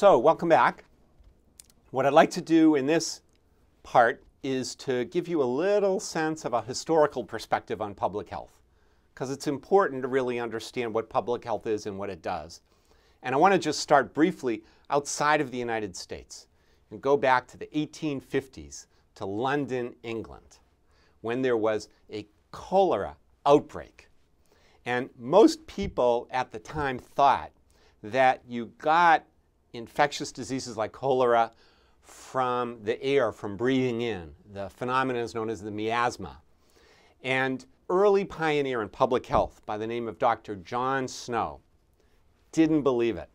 So, welcome back. What I'd like to do in this part is to give you a little sense of a historical perspective on public health, because it's important to really understand what public health is and what it does. And I want to just start briefly outside of the United States and go back to the 1850s to London, England, when there was a cholera outbreak. And most people at the time thought that you got infectious diseases like cholera from the air, from breathing in. The phenomenon is known as the miasma. And early pioneer in public health by the name of Dr. John Snow didn't believe it.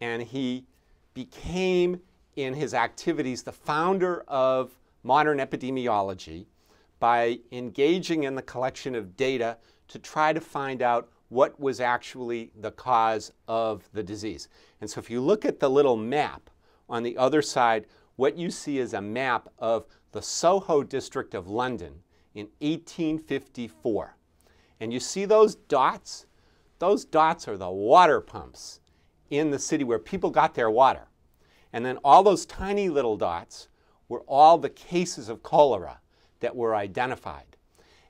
And he became, in his activities, the founder of modern epidemiology by engaging in the collection of data to try to find out what was actually the cause of the disease. And so if you look at the little map on the other side, what you see is a map of the Soho district of London in 1854. And you see those dots? Those dots are the water pumps in the city where people got their water. And then all those tiny little dots were all the cases of cholera that were identified.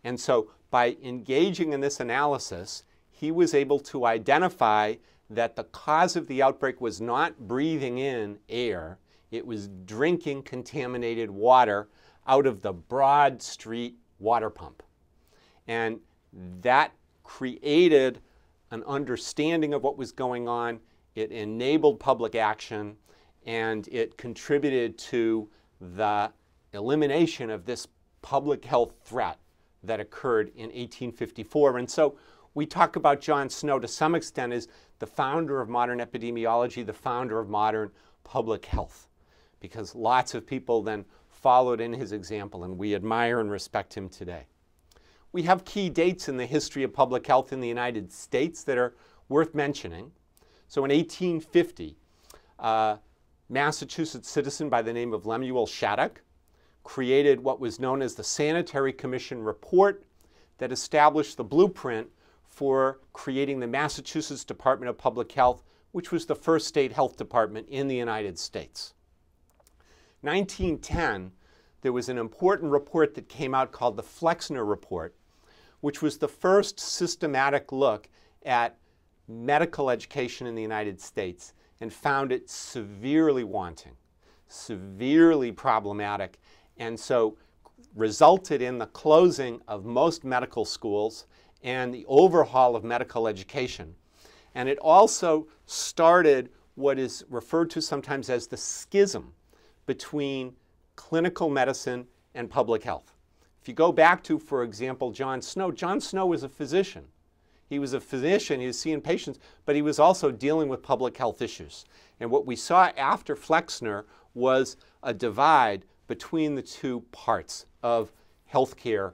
And so by engaging in this analysis, he was able to identify that the cause of the outbreak was not breathing in air, it was drinking contaminated water out of the Broad Street water pump. And that created an understanding of what was going on. It enabled public action and it contributed to the elimination of this public health threat that occurred in 1854. And so we talk about John Snow to some extent as the founder of modern epidemiology, the founder of modern public health, because lots of people then followed in his example, and we admire and respect him today. We have key dates in the history of public health in the United States that are worth mentioning. So in 1850, uh, Massachusetts citizen by the name of Lemuel Shattuck created what was known as the Sanitary Commission Report that established the blueprint for creating the Massachusetts Department of Public Health, which was the first state health department in the United States. 1910, there was an important report that came out called the Flexner Report, which was the first systematic look at medical education in the United States and found it severely wanting, severely problematic, and so resulted in the closing of most medical schools and the overhaul of medical education. And it also started what is referred to sometimes as the schism between clinical medicine and public health. If you go back to, for example, John Snow, John Snow was a physician. He was a physician, he was seeing patients, but he was also dealing with public health issues. And what we saw after Flexner was a divide between the two parts of healthcare,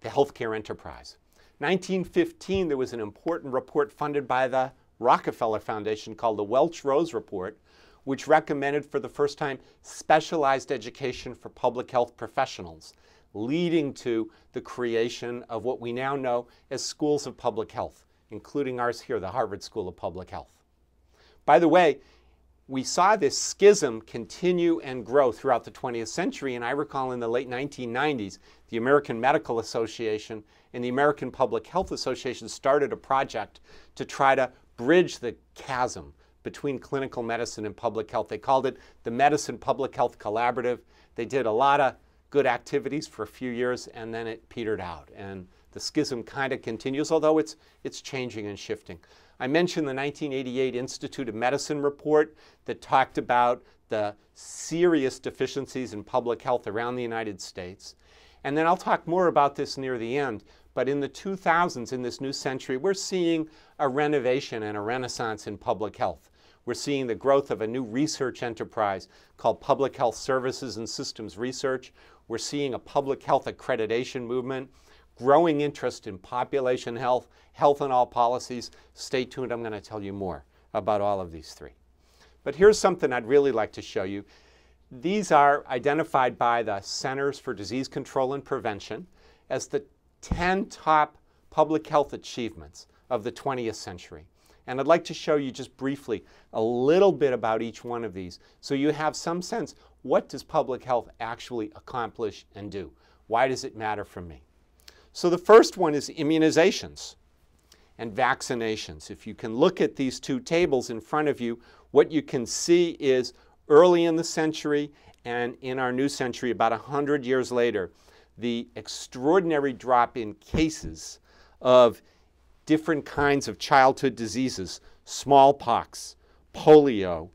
the healthcare enterprise. 1915, there was an important report funded by the Rockefeller Foundation called the Welch Rose Report, which recommended for the first time specialized education for public health professionals, leading to the creation of what we now know as schools of public health, including ours here, the Harvard School of Public Health. By the way, we saw this schism continue and grow throughout the 20th century, and I recall in the late 1990s, the American Medical Association and the American Public Health Association started a project to try to bridge the chasm between clinical medicine and public health. They called it the Medicine Public Health Collaborative. They did a lot of good activities for a few years and then it petered out. And the schism kind of continues, although it's, it's changing and shifting. I mentioned the 1988 Institute of Medicine report that talked about the serious deficiencies in public health around the United States. And then I'll talk more about this near the end. But in the 2000s, in this new century, we're seeing a renovation and a renaissance in public health. We're seeing the growth of a new research enterprise called Public Health Services and Systems Research. We're seeing a public health accreditation movement, growing interest in population health, health and all policies. Stay tuned, I'm going to tell you more about all of these three. But here's something I'd really like to show you. These are identified by the Centers for Disease Control and Prevention as the 10 top public health achievements of the 20th century. And I'd like to show you just briefly a little bit about each one of these so you have some sense what does public health actually accomplish and do? Why does it matter for me? So the first one is immunizations and vaccinations. If you can look at these two tables in front of you, what you can see is early in the century and in our new century, about 100 years later, the extraordinary drop in cases of different kinds of childhood diseases, smallpox, polio,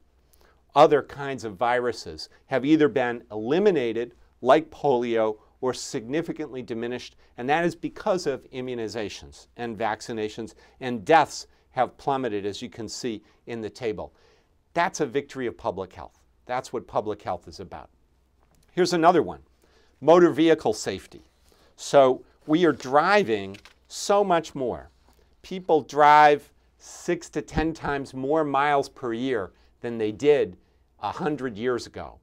other kinds of viruses, have either been eliminated, like polio, or significantly diminished, and that is because of immunizations and vaccinations, and deaths have plummeted, as you can see in the table. That's a victory of public health. That's what public health is about. Here's another one motor vehicle safety. So we are driving so much more people drive six to 10 times more miles per year than they did 100 years ago.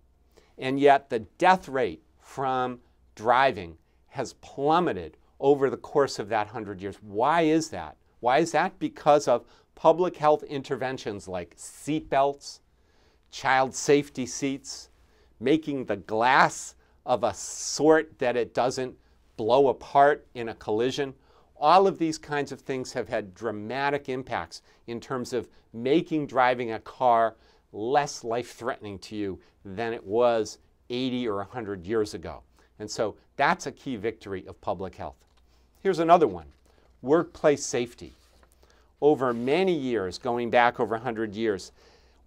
And yet the death rate from driving has plummeted over the course of that 100 years. Why is that? Why is that? Because of public health interventions like seat belts, child safety seats, making the glass of a sort that it doesn't blow apart in a collision, all of these kinds of things have had dramatic impacts in terms of making driving a car less life threatening to you than it was 80 or 100 years ago. And so that's a key victory of public health. Here's another one workplace safety. Over many years, going back over 100 years,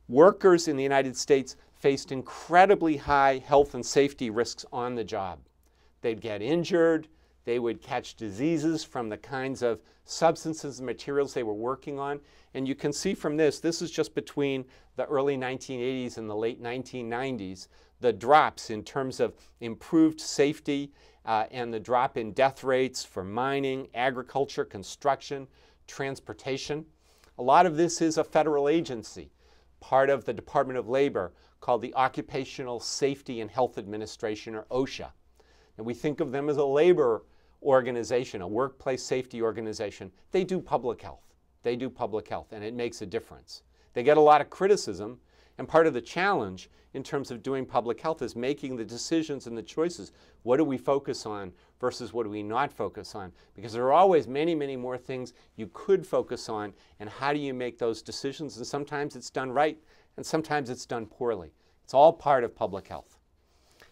workers in the United States faced incredibly high health and safety risks on the job. They'd get injured, they would catch diseases from the kinds of substances and materials they were working on. And you can see from this, this is just between the early 1980s and the late 1990s, the drops in terms of improved safety uh, and the drop in death rates for mining, agriculture, construction, transportation. A lot of this is a federal agency, part of the Department of Labor, called the Occupational Safety and Health Administration, or OSHA. And we think of them as a labor organization, a workplace safety organization, they do public health. They do public health, and it makes a difference. They get a lot of criticism, and part of the challenge in terms of doing public health is making the decisions and the choices. What do we focus on versus what do we not focus on? Because there are always many, many more things you could focus on, and how do you make those decisions? And sometimes it's done right, and sometimes it's done poorly. It's all part of public health.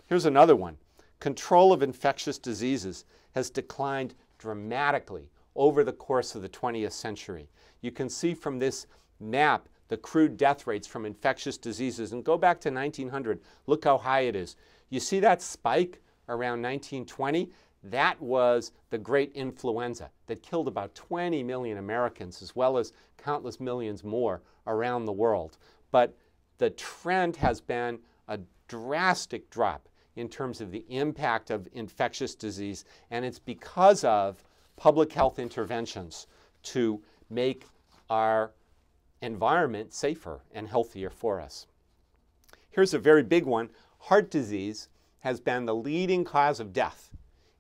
Here's another one control of infectious diseases has declined dramatically over the course of the 20th century. You can see from this map the crude death rates from infectious diseases and go back to 1900. Look how high it is. You see that spike around 1920? That was the great influenza that killed about 20 million Americans as well as countless millions more around the world. But the trend has been a drastic drop in terms of the impact of infectious disease, and it's because of public health interventions to make our environment safer and healthier for us. Here's a very big one. Heart disease has been the leading cause of death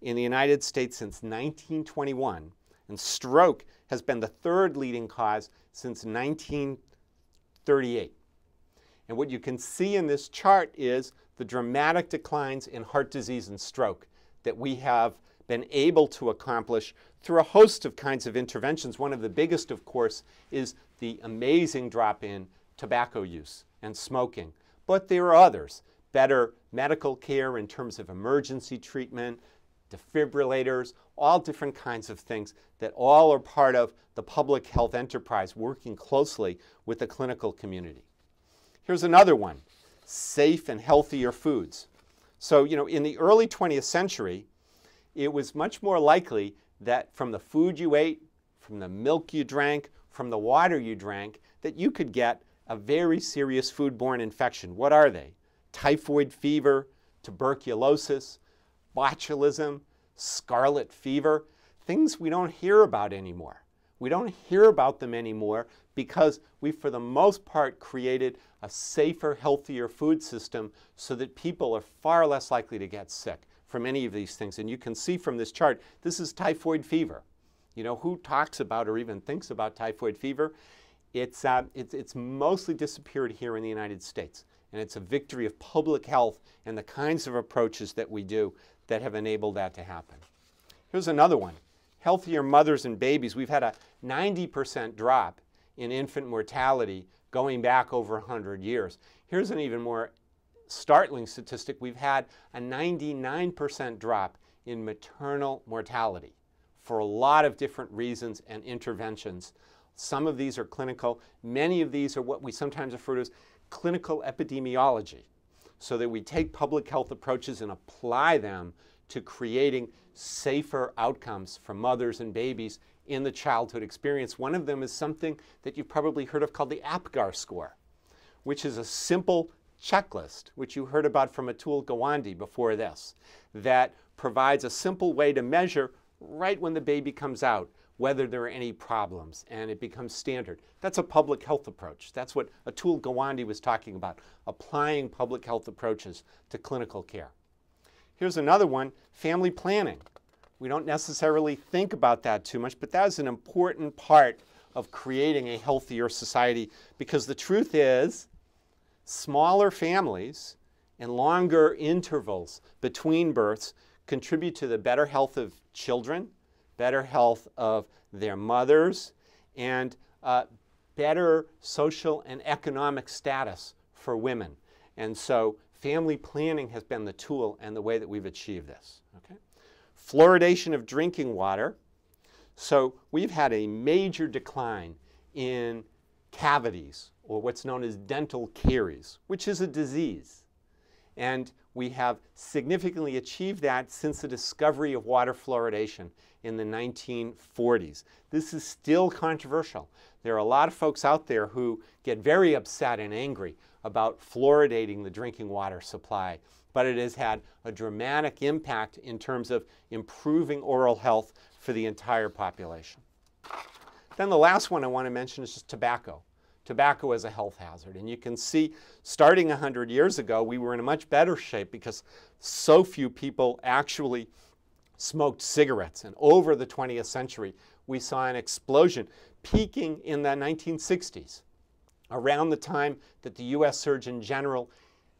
in the United States since 1921, and stroke has been the third leading cause since 1938. And what you can see in this chart is the dramatic declines in heart disease and stroke that we have been able to accomplish through a host of kinds of interventions. One of the biggest, of course, is the amazing drop in tobacco use and smoking. But there are others better medical care in terms of emergency treatment, defibrillators, all different kinds of things that all are part of the public health enterprise working closely with the clinical community. Here's another one safe and healthier foods. So, you know, in the early 20th century, it was much more likely that from the food you ate, from the milk you drank, from the water you drank, that you could get a very serious foodborne infection. What are they? Typhoid fever, tuberculosis, botulism, scarlet fever, things we don't hear about anymore. We don't hear about them anymore because we, for the most part, created a safer, healthier food system so that people are far less likely to get sick from any of these things. And you can see from this chart, this is typhoid fever. You know, who talks about or even thinks about typhoid fever? It's, uh, it's, it's mostly disappeared here in the United States. And it's a victory of public health and the kinds of approaches that we do that have enabled that to happen. Here's another one. Healthier mothers and babies. We've had a 90% drop in infant mortality going back over 100 years. Here's an even more startling statistic. We've had a 99% drop in maternal mortality for a lot of different reasons and interventions. Some of these are clinical. Many of these are what we sometimes refer to as clinical epidemiology, so that we take public health approaches and apply them to creating safer outcomes for mothers and babies in the childhood experience. One of them is something that you've probably heard of called the APGAR score, which is a simple checklist, which you heard about from Atul Gawande before this, that provides a simple way to measure right when the baby comes out whether there are any problems, and it becomes standard. That's a public health approach. That's what Atul Gawande was talking about, applying public health approaches to clinical care. Here's another one, family planning. We don't necessarily think about that too much, but that is an important part of creating a healthier society because the truth is smaller families and longer intervals between births contribute to the better health of children, better health of their mothers, and uh, better social and economic status for women. And so family planning has been the tool and the way that we've achieved this. Okay? Fluoridation of drinking water. So we've had a major decline in cavities, or what's known as dental caries, which is a disease. And we have significantly achieved that since the discovery of water fluoridation in the 1940s. This is still controversial. There are a lot of folks out there who get very upset and angry about fluoridating the drinking water supply, but it has had a dramatic impact in terms of improving oral health for the entire population. Then the last one I want to mention is just tobacco tobacco as a health hazard. And you can see starting 100 years ago, we were in a much better shape because so few people actually smoked cigarettes. And over the 20th century, we saw an explosion peaking in the 1960s, around the time that the US Surgeon General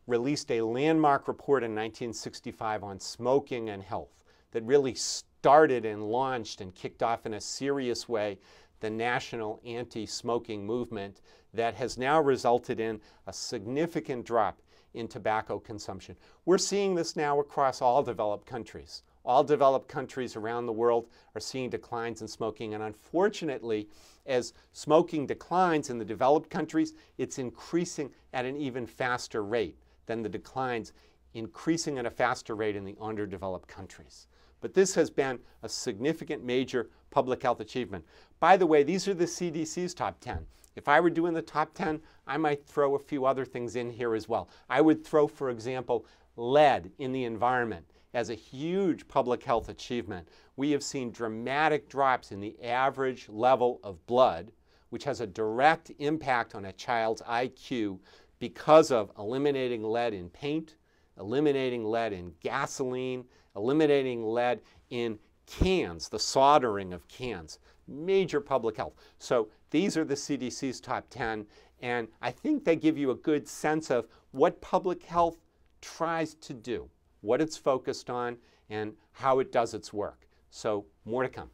released a landmark report in 1965 on smoking and health that really started and launched and kicked off in a serious way the national anti smoking movement that has now resulted in a significant drop in tobacco consumption. We're seeing this now across all developed countries. All developed countries around the world are seeing declines in smoking, and unfortunately, as smoking declines in the developed countries, it's increasing at an even faster rate than the declines increasing at a faster rate in the underdeveloped countries. But this has been a significant major public health achievement. By the way, these are the CDC's top 10. If I were doing the top 10, I might throw a few other things in here as well. I would throw, for example, lead in the environment as a huge public health achievement. We have seen dramatic drops in the average level of blood, which has a direct impact on a child's IQ because of eliminating lead in paint, eliminating lead in gasoline, eliminating lead in cans, the soldering of cans. Major public health. So these are the CDC's top 10, and I think they give you a good sense of what public health tries to do, what it's focused on, and how it does its work. So more to come.